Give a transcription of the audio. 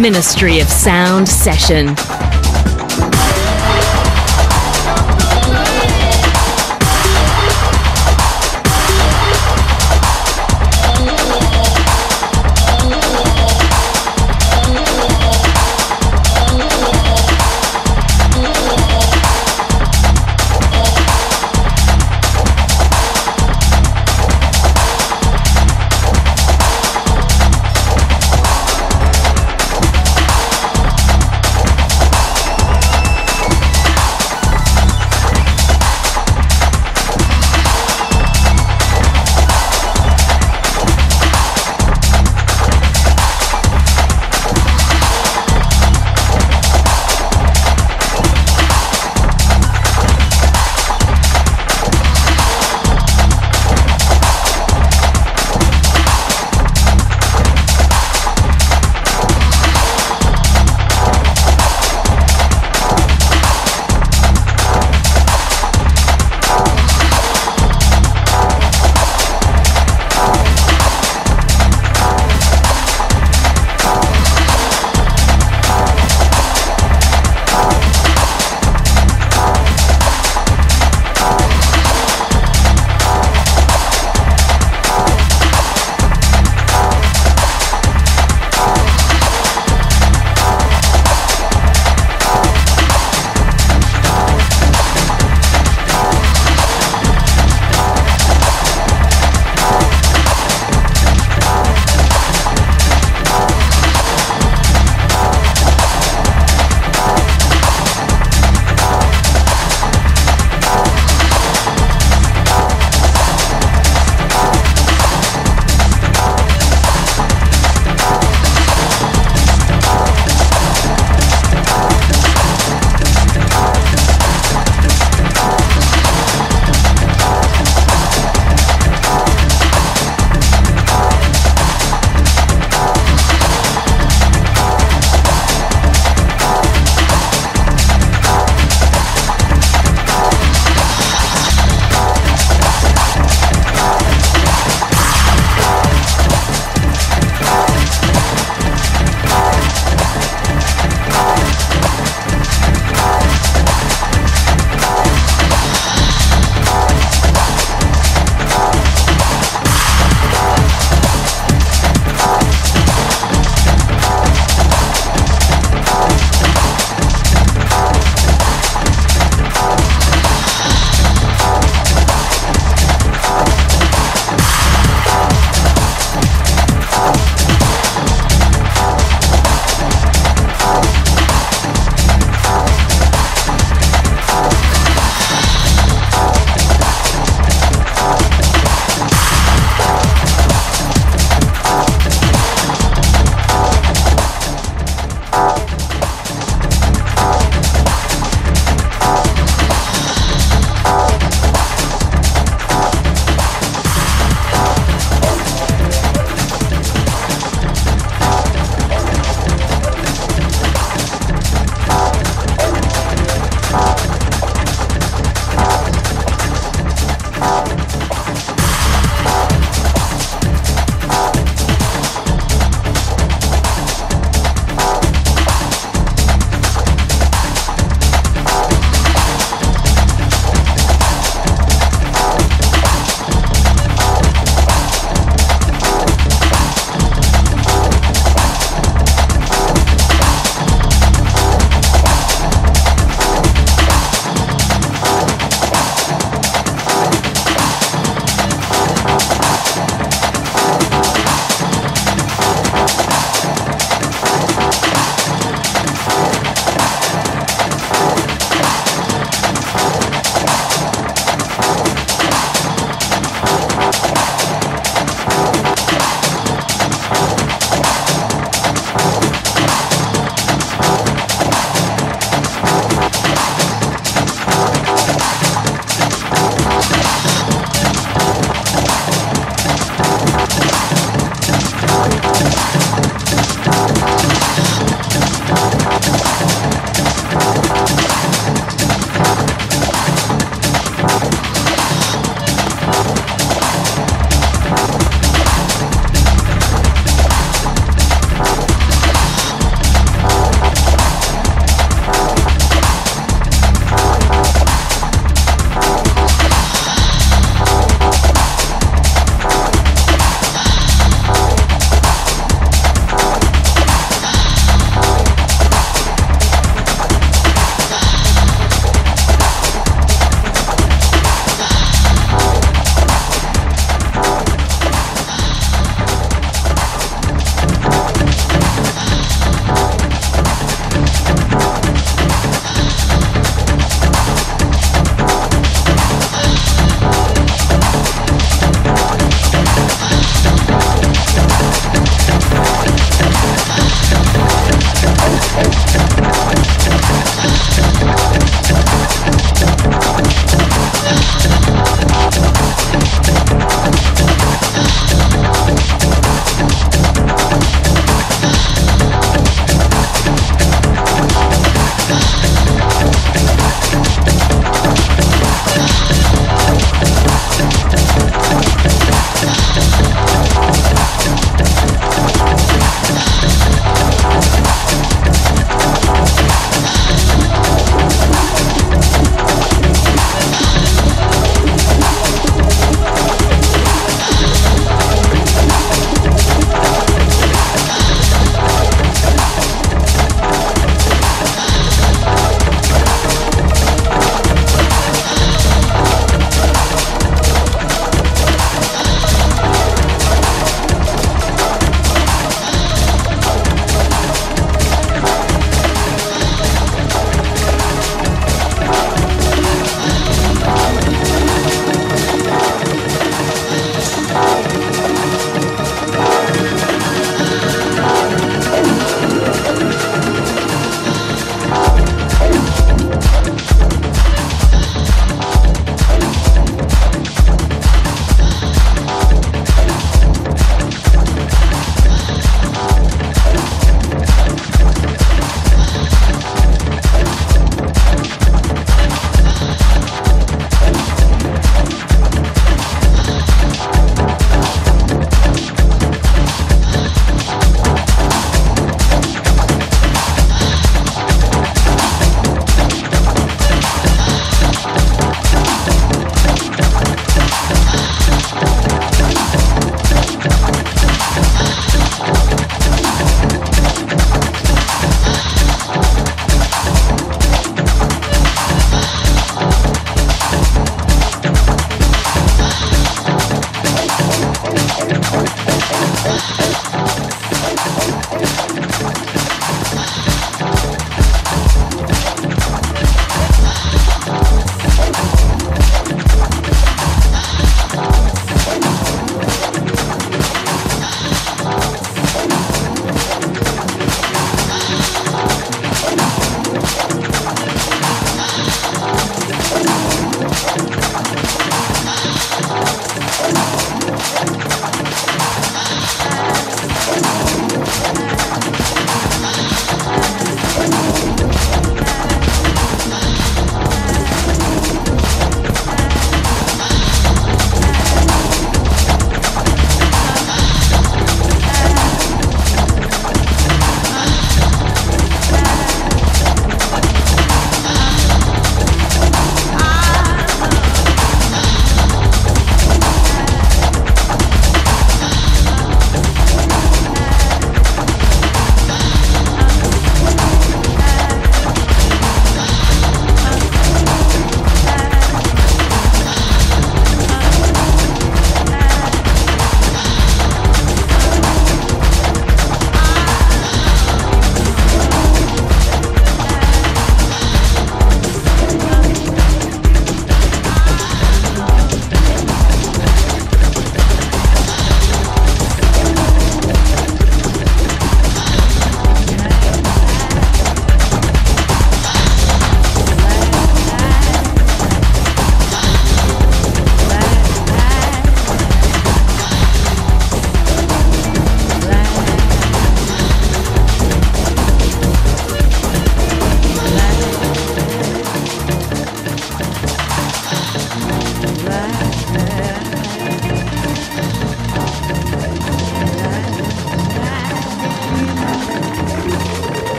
Ministry of Sound session.